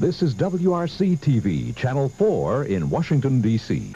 This is WRC TV, Channel 4 in Washington, D.C.